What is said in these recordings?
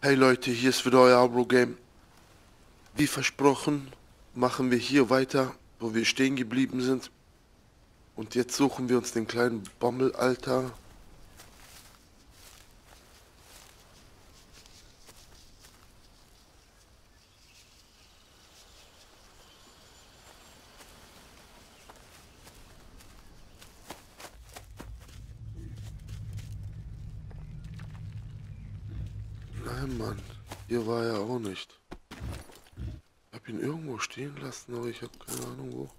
Hey Leute, hier ist wieder euer Abro Game. Wie versprochen, machen wir hier weiter, wo wir stehen geblieben sind. Und jetzt suchen wir uns den kleinen Bommel, Alter. Nein, Mann. Hier war er auch nicht. Ich hab ihn irgendwo aber ich habe keine Ahnung wo.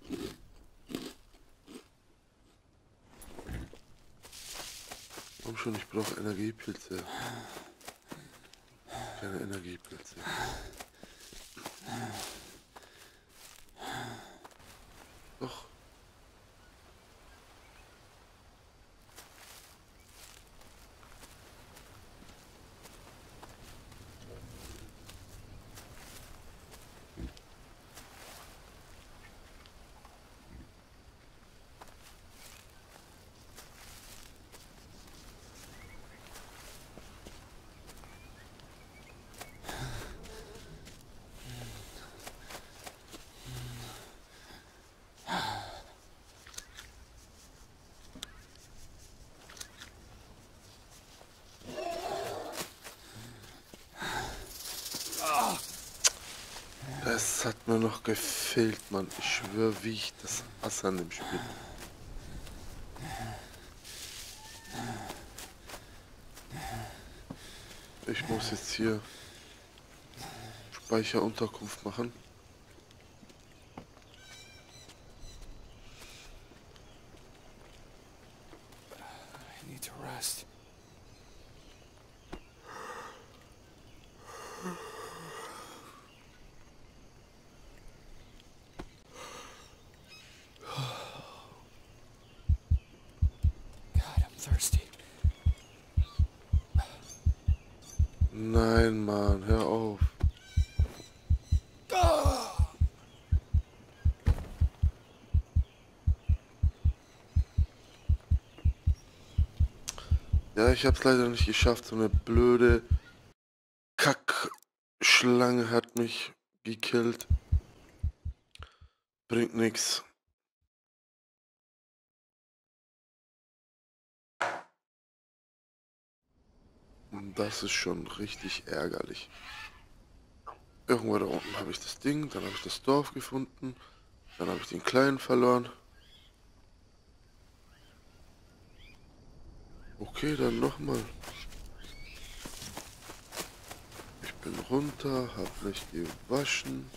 Komm schon, ich brauche Energiepilze. Keine Energiepilze. Doch. Hat mir noch gefehlt, Mann. Ich schwöre, wie ich das hasse an dem Spiel. Ich muss jetzt hier Speicherunterkunft machen. I need to rest. God, I'm thirsty. Mann, hör auf. Ja, ich hab's leider nicht geschafft. So eine blöde Kackschlange hat mich gekillt. Bringt nix. Das ist schon richtig ärgerlich. Irgendwo da unten habe ich das Ding, dann habe ich das Dorf gefunden, dann habe ich den Kleinen verloren. Okay, dann nochmal. Ich bin runter, hab mich gewaschen.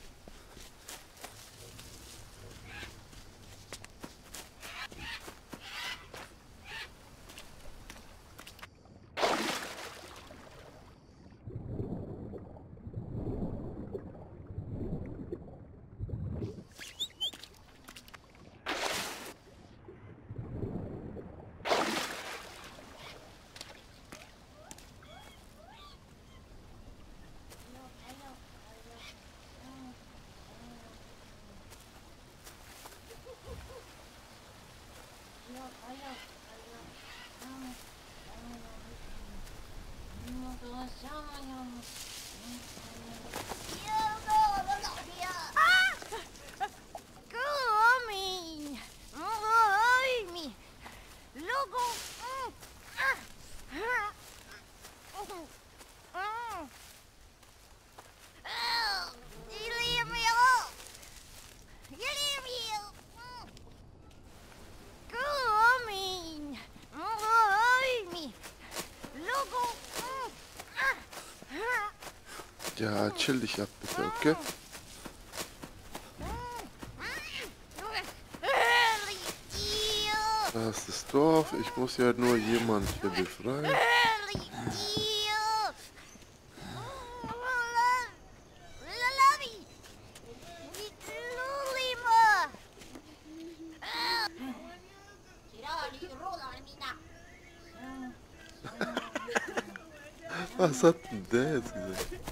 그냥 Ja, chill dich ab bitte, okay? Das ist das Dorf. Ich muss ja nur jemand hier befreien. Was hat denn der jetzt gesagt?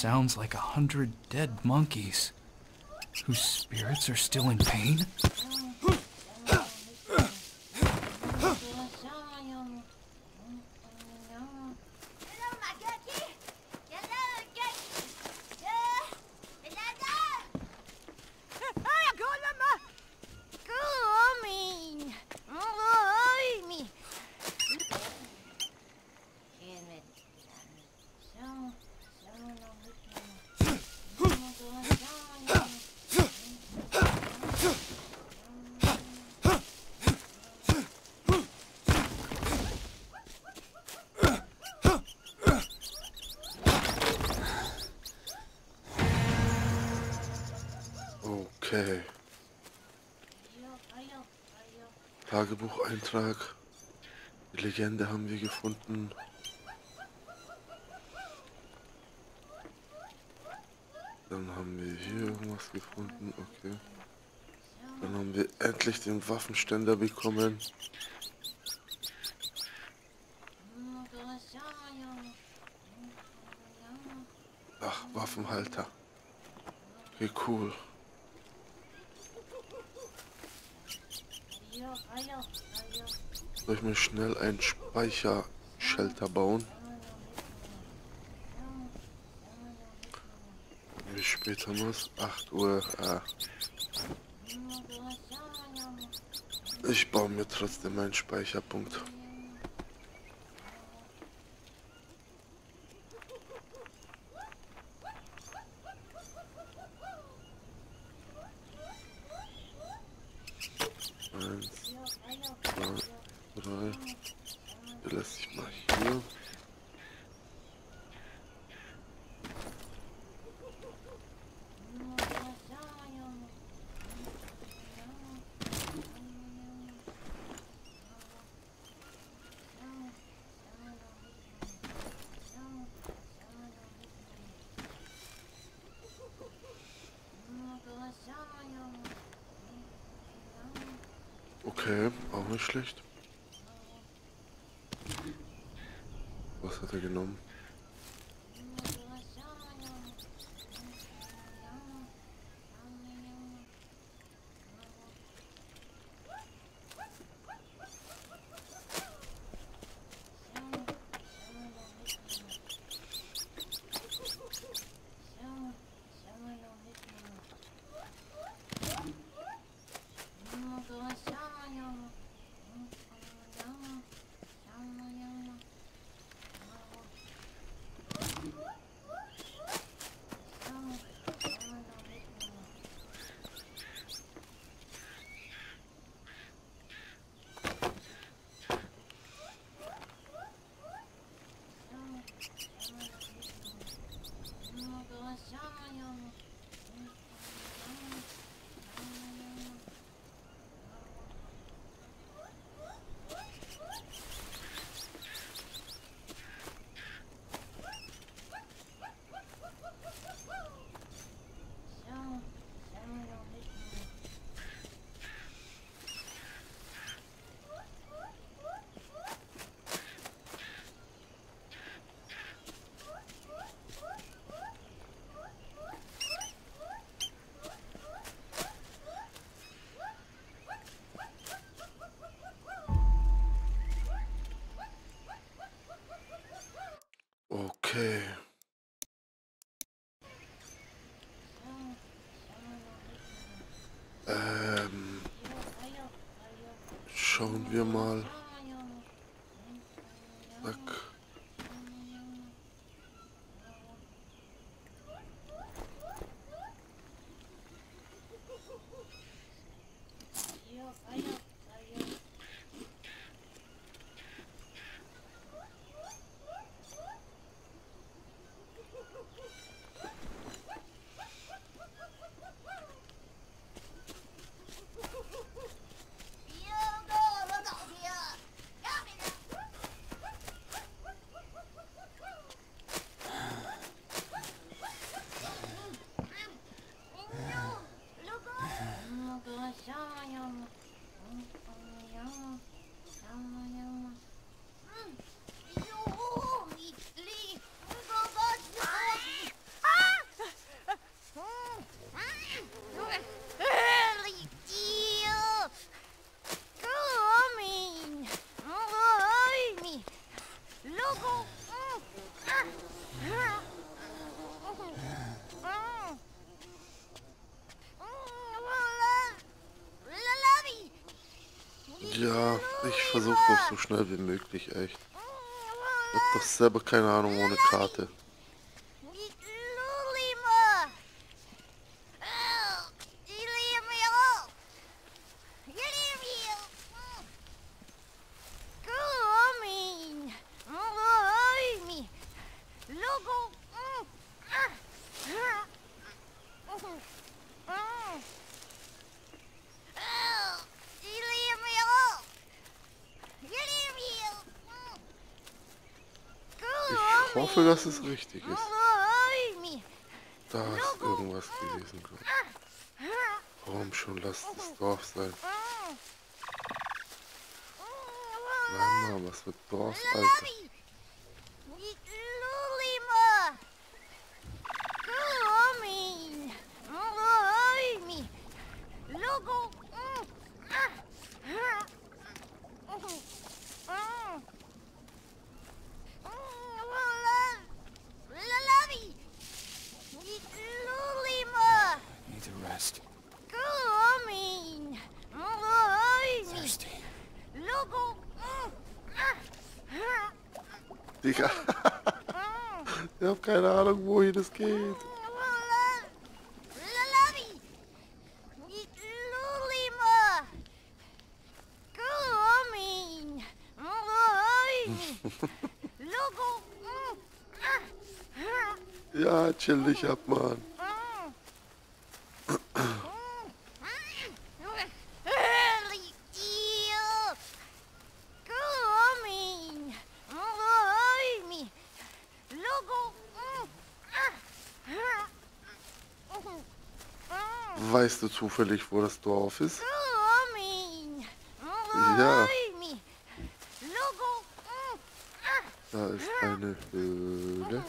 Sounds like a hundred dead monkeys whose spirits are still in pain. Tagebucheintrag. Die Legende haben wir gefunden. Dann haben wir hier irgendwas gefunden. Okay. Dann haben wir endlich den Waffenständer bekommen. Ach, Waffenhalter. Wie cool. Ich mir schnell einen Speicherschalter bauen? Wie spät haben wir es? 8 Uhr. Ah. Ich baue mir trotzdem einen Speicherpunkt. Eins, zwei, drei. Die lasse ich mal hier. Okay, auch nicht schlecht. Nice job. Doch so schnell wie möglich, echt. Ich hab doch selber keine Ahnung ohne Karte. Dass es richtig ist. Da ist irgendwas gewesen. Warum schon? Lass das Dorf sein. Mama, was mit Dorf, Alter? Digga. ich hab keine Ahnung, wohin es geht. Ja, chill dich ab, Mann. Weißt du zufällig, wo das Dorf ist? Ja. Da ist eine Höhle.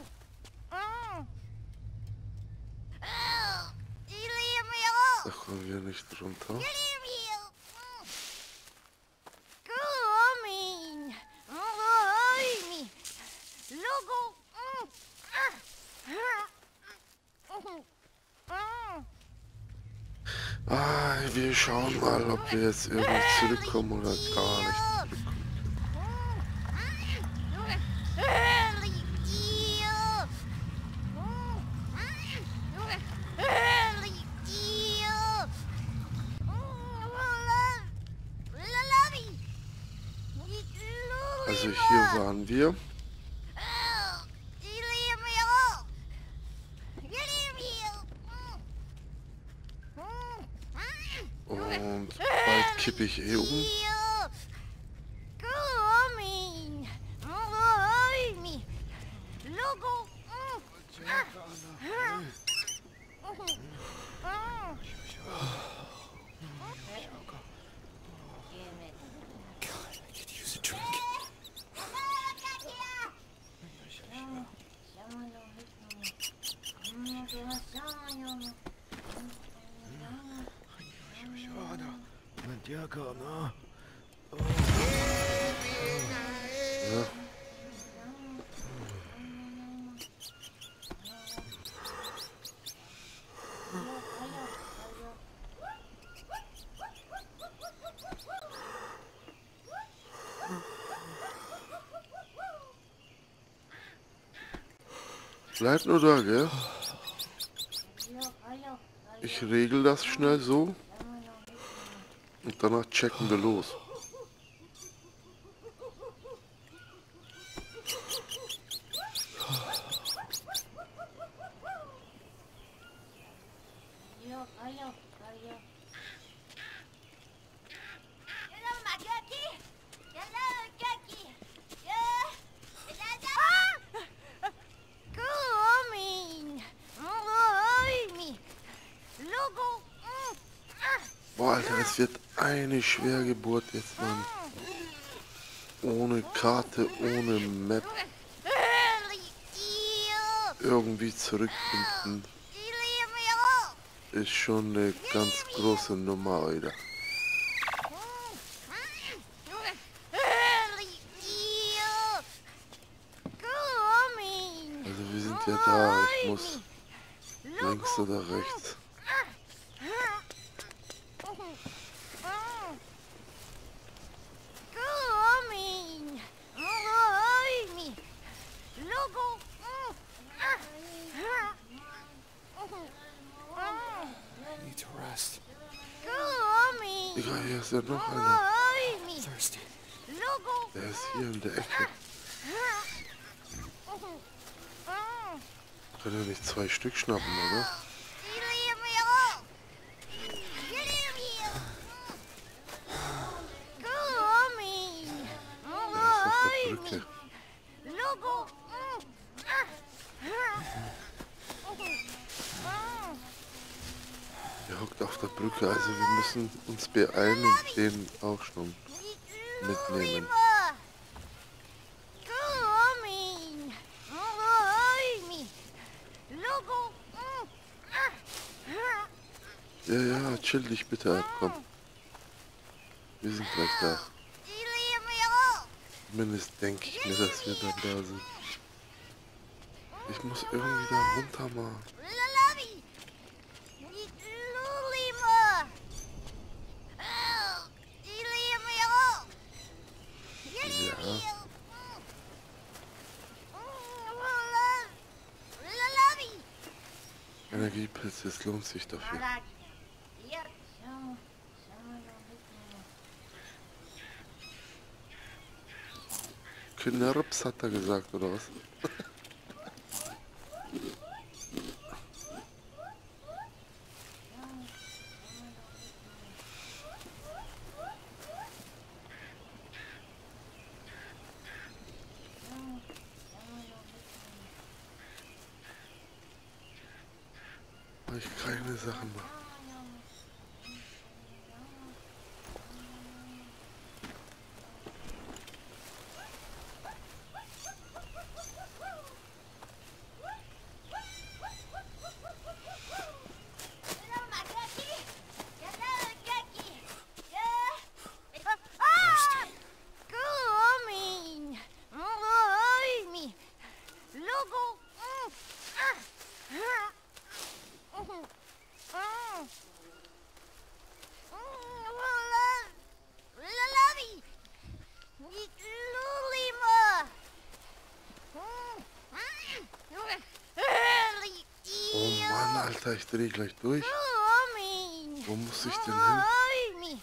Da kommen wir nicht runter. Ah, wir schauen mal, ob wir jetzt irgendwie zurückkommen oder gar nicht zurückkommen. Also hier waren wir. Und bald kippe ich eh Bleib nur da, gell? Ich regel das schnell so. Und danach checken wir los. Wird eine Schwergeburt jetzt, Mann. Ohne Karte, ohne Map irgendwie zurückfinden. Ist schon eine ganz große Nummer, Alter. Also wir sind ja da, ich muss links oder rechts. Ja noch einer. Thirsty. Der ist hier in der Ecke. Kann er nicht zwei Stück schnappen, oder? Der hockt auf der Brücke, also wir müssen uns beeilen und den auch schon mitnehmen. Ja, ja, chill dich bitte ab, komm. Wir sind gleich da. Zumindest denke ich mir, dass wir dann da sind. Ich muss irgendwie da runter mal. Energiepilze, es lohnt sich dafür. Knirps hat er gesagt, oder was? ich keine Mann, Alter, ich dreh gleich durch. Wo muss ich denn hin?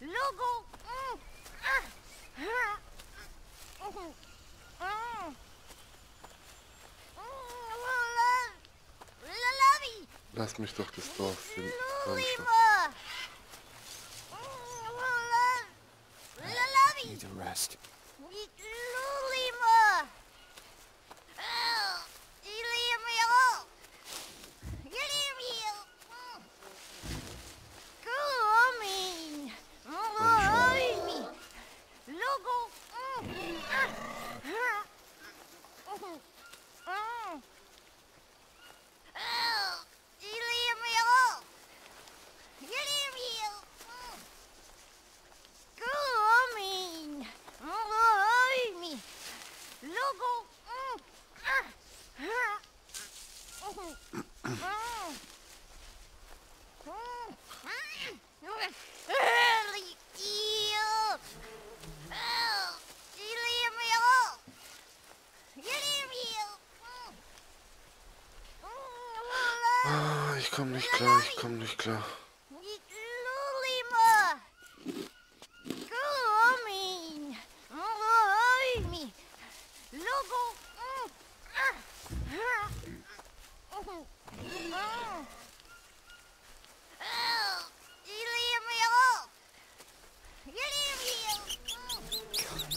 Logo. Lass mich doch das Dorf finden. Need to rest. Ich komm nicht klar, ich komm nicht klar.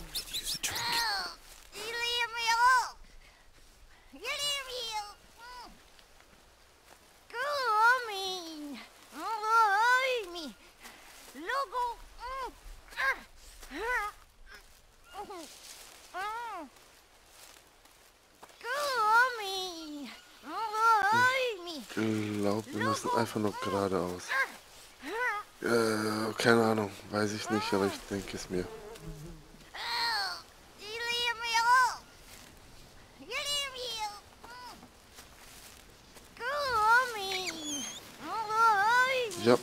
Could use a drink. Ich glaube, wir müssen einfach nur geradeaus. Äh, keine Ahnung, weiß ich nicht, aber ich denke es mir. Ja,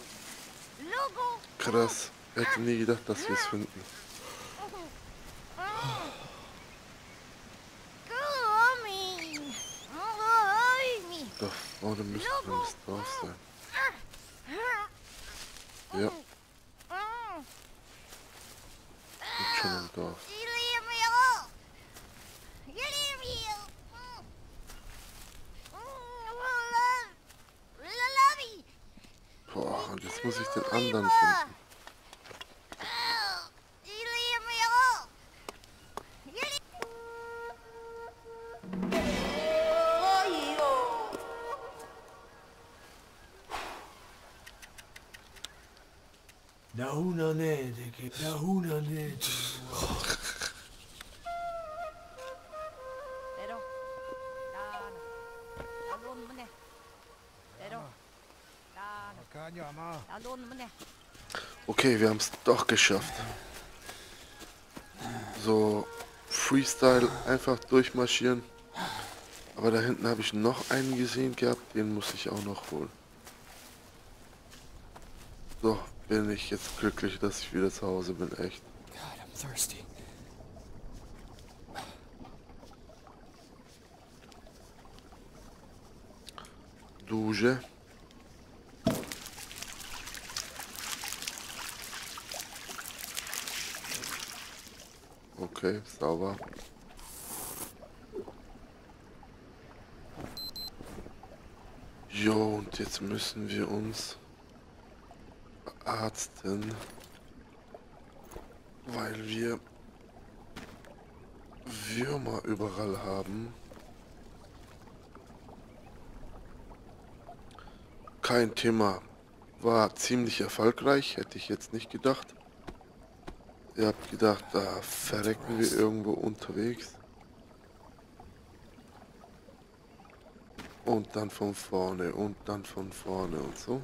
krass. Hätte nie gedacht, dass wir es finden. Da vorne müsste dann das Dorf sein. You. Boah, und jetzt muss ich den anderen finden. Okay, wir haben es doch geschafft. So, Freestyle, einfach durchmarschieren. Aber da hinten habe ich noch einen gesehen gehabt, den muss ich auch noch holen. So, bin ich jetzt glücklich, dass ich wieder zu Hause bin, echt. God, I'm thirsty. Dusche. Okay, sauber. Jo, und jetzt müssen wir uns arzten, weil wir Würmer überall haben. Kein Thema. War ziemlich erfolgreich, hätte ich jetzt nicht gedacht. Ihr habt gedacht, da verrecken wir irgendwo unterwegs. Und dann von vorne und dann von vorne und so.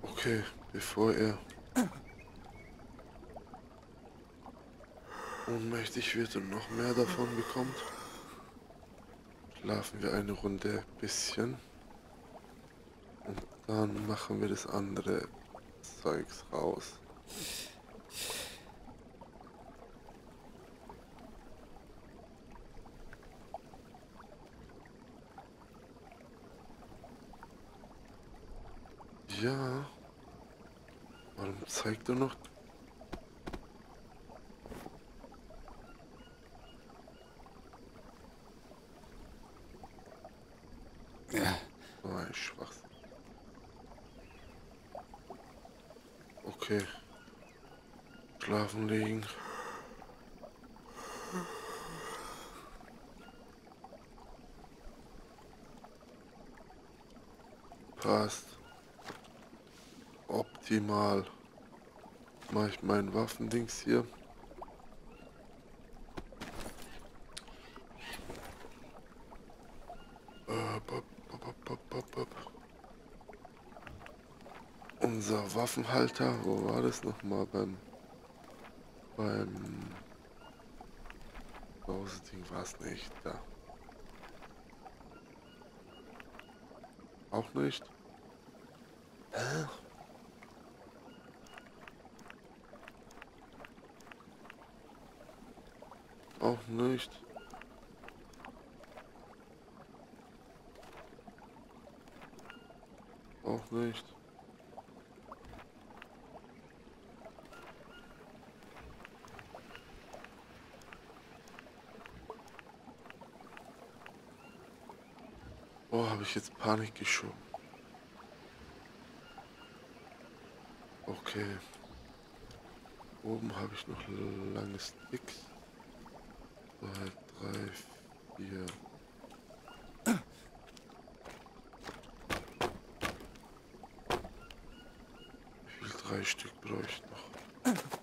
Okay, bevor er ohnmächtig wird und noch mehr davon bekommt, schlafen wir eine Runde bisschen. Und dann machen wir das andere Zeugs raus. Ja. Warum zeigt er noch? So ein Schwachsinn. Okay. Schlafen legen. Passt. Optimal. Mach ich mein Waffendings hier. Äh. Unser Waffenhalter, wo war das nochmal beim beim Ding war es nicht da. Auch nicht? Hä? Auch nicht. Auch nicht. Oh, habe ich jetzt Panik geschoben. Okay. Oben habe ich noch lange Sticks. Zwei, drei, vier. Wie viel drei Stück brauche ich noch?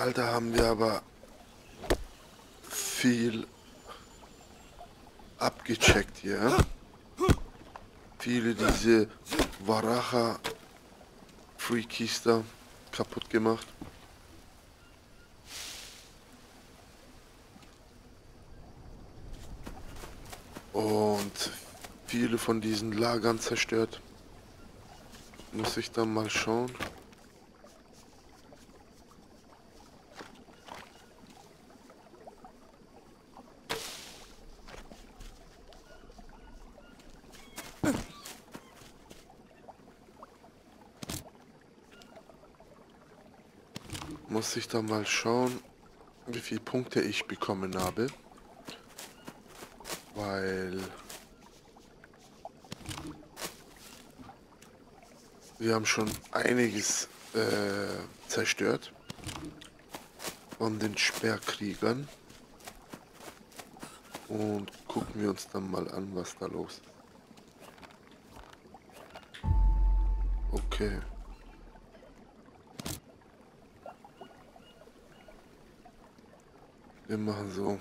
Alter, haben wir aber viel abgecheckt hier. Viele diese Waracha Freakies da kaputt gemacht. Und viele von diesen Lagern zerstört. Muss ich dann mal schauen. Muss ich da mal schauen, wie viele Punkte ich bekommen habe. Weil wir haben schon einiges äh, zerstört von den Sperrkriegern. Und gucken wir uns dann mal an, was da los ist. Okay. Wir machen so.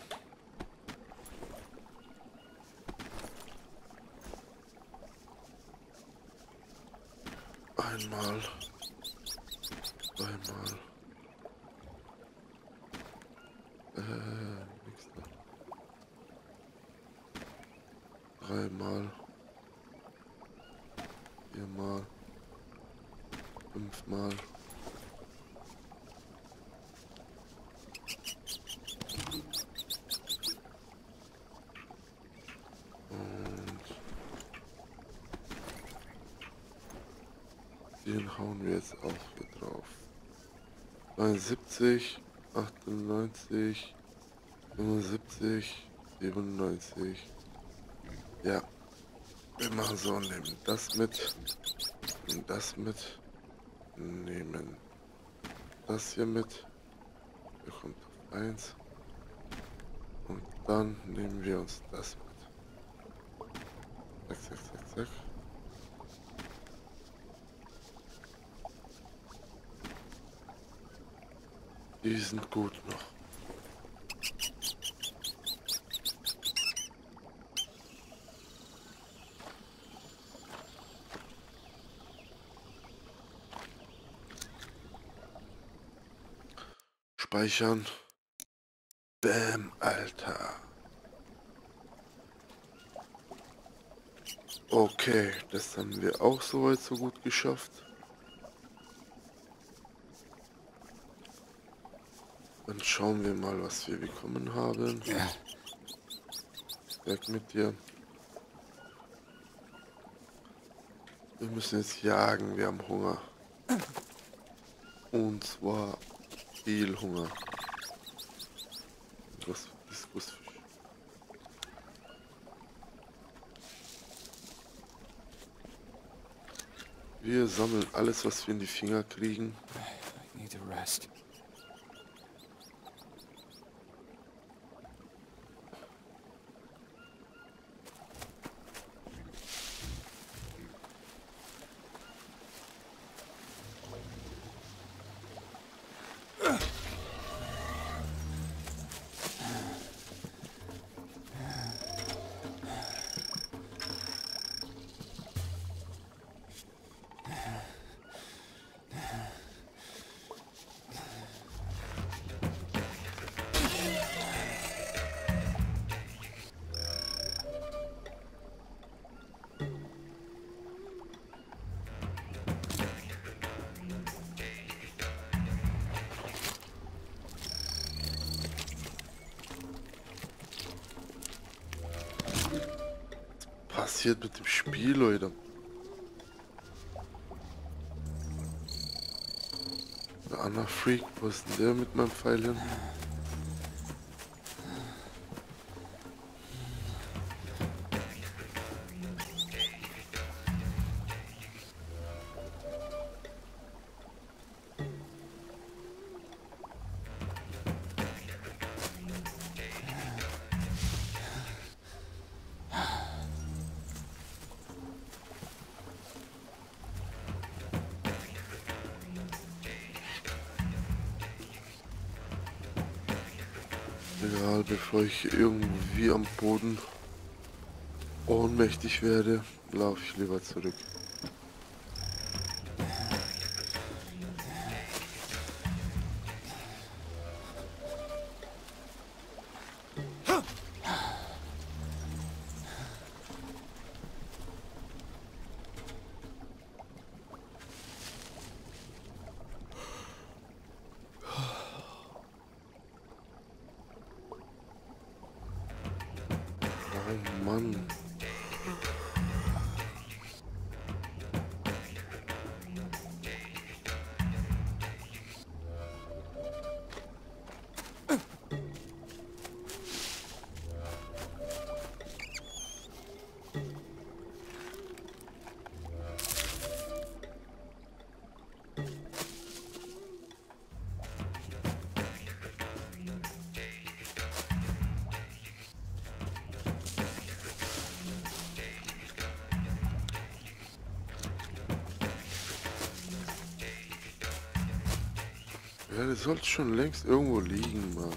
Einmal. Den hauen wir jetzt auch hier drauf. 72, 98, 75, 97. Ja. Wir machen so nehmen das mit. Und das mit. Nehmen. Das hier mit. Hier kommt 1. Und dann nehmen wir uns das mit. 6, 6, 6. Die sind gut noch. Speichern. Bäm, Alter. Okay, das haben wir auch soweit so gut geschafft. Dann schauen wir mal, was wir bekommen haben. Weg mit dir. Wir müssen jetzt jagen, wir haben Hunger. Und zwar viel Hunger. Was Diskusfisch. Wir sammeln alles, was wir in die Finger kriegen. I need to rest. Passiert mit dem Spiel, Leute? Anna Freak, wo ist denn der mit meinem Pfeil hin? Ich irgendwie am Boden ohnmächtig werde, laufe ich lieber zurück. Ja, der sollte schon längst irgendwo liegen, Mann.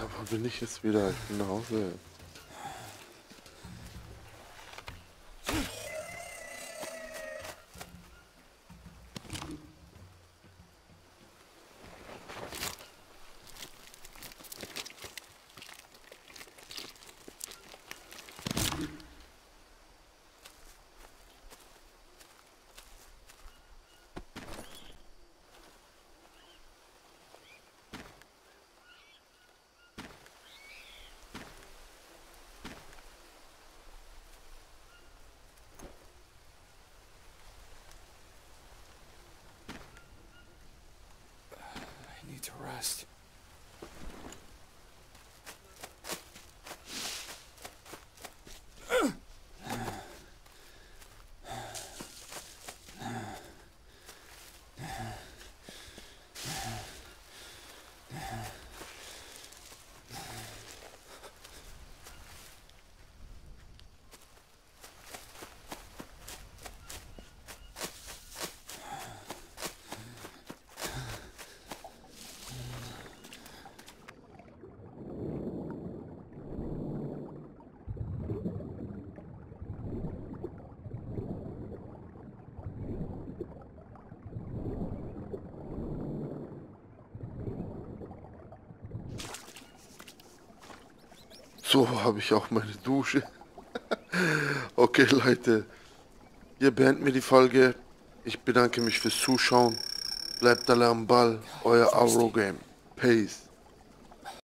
Wo bin ich jetzt wieder? Ich bin nach Hause. Rest. So habe ich auch meine Dusche. okay, Leute. Hier beenden wir die Folge. Ich bedanke mich fürs Zuschauen. Bleibt alle am Ball. Euer Aurogame. Peace.